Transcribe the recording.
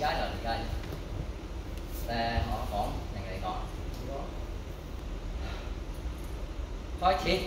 trái rồi thì đây là họ còn này này còn khó chết